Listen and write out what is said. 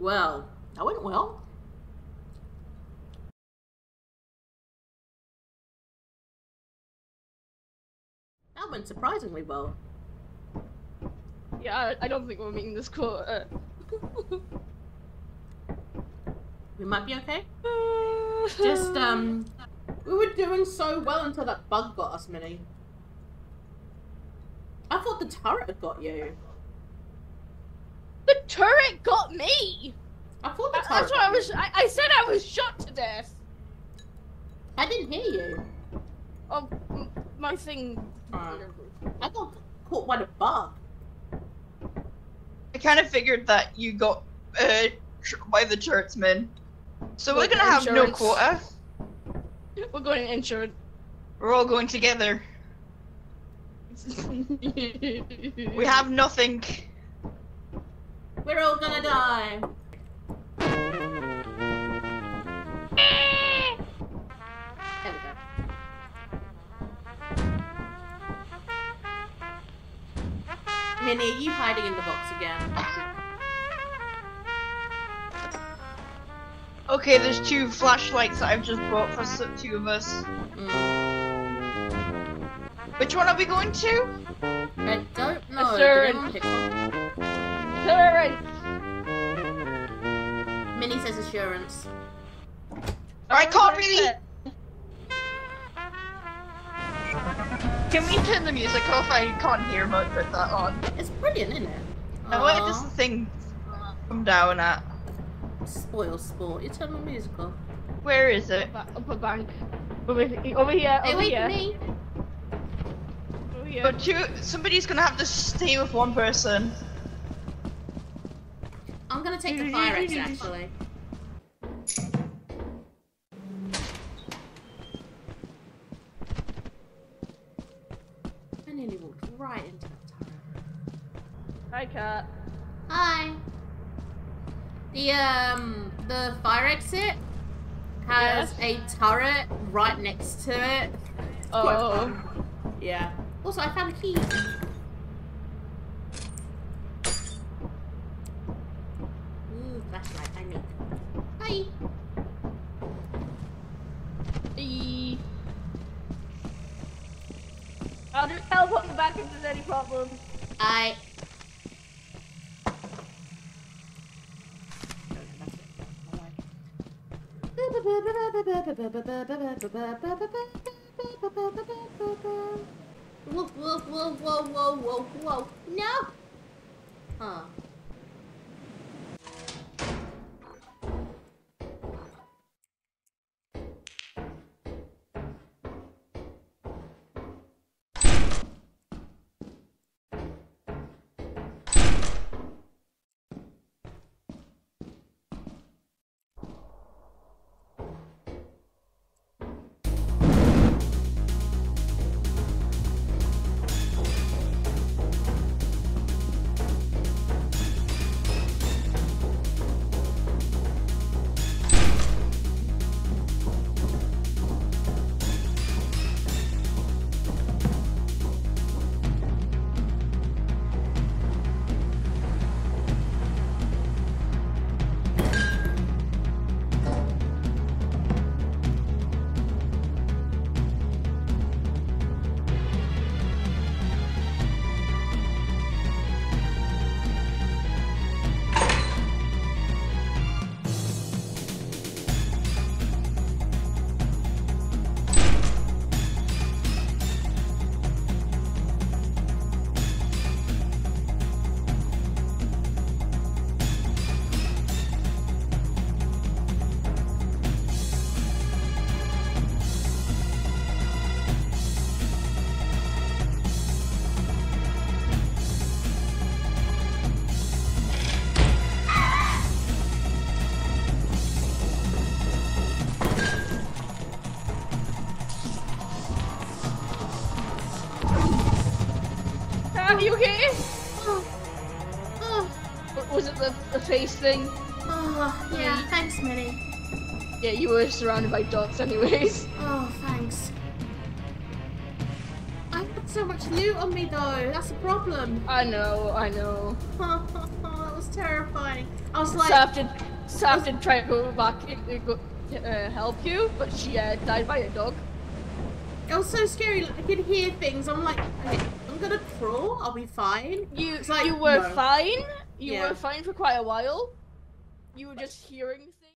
Well, that went well. That went surprisingly well. Yeah, I, I don't think we're meeting this quarter. We might be okay. Just, um, we were doing so well until that bug got us, Mini. I thought the turret had got you. The turret got me! I thought the turret That's what I got was. I, I said I was shot to death. I didn't hear you. Oh, my thing. Uh, I got caught by the bug. I kind of figured that you got uh, by the churchman. So we're Like gonna have no insurance. quota. We're going insured. We're all going together. We have nothing. We're all gonna die. There we go. Mini, are you hiding in the box again? Okay, there's two flashlights that I've just bought for s- two of us. Mm, Which one are we going to? I don't know. Assurance. Do we pick one? Mini says assurance. I can't really. Can we turn the music off? I can't hear much with that on. It's brilliant, isn't it? Now, where does the thing come down at? Spoil sport. You turn the music off. Where is it? Ba- Upper bank. Over, he- over here. Hey, Over wait here. me. Over here. But two, somebody's gonna have to stay with one person. I'm gonna take the fire exit actually. I nearly walked right into that turret. Hi, cat. Hi. The um the fire exit has Yes? a turret right next to it. Oh. Yeah. Also, I found a key. Ooh, flashlight. I need. Bye. E. I'll just teleport you back if there's any problems. I. Whoa, whoa, whoa, whoa, whoa, whoa, whoa. No! Huh. Cat, you okay? Oh. Oh. Was it the, the face thing? Oh, yeah, thanks, Mini. Yeah, you were surrounded by dots anyways. Oh, thanks. I had so much loot on me though, that's a problem. I know, I know. that was terrifying. I was like, Saf did, Saf did try to go back and uh, help you, but she uh, died by a dog. It was so scary. Like, I could hear things. I'm like, okay, I'm gonna crawl. I'll be fine. You like, you were no. fine. You Yeah. were fine for quite a while. You were just hearing